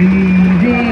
BD.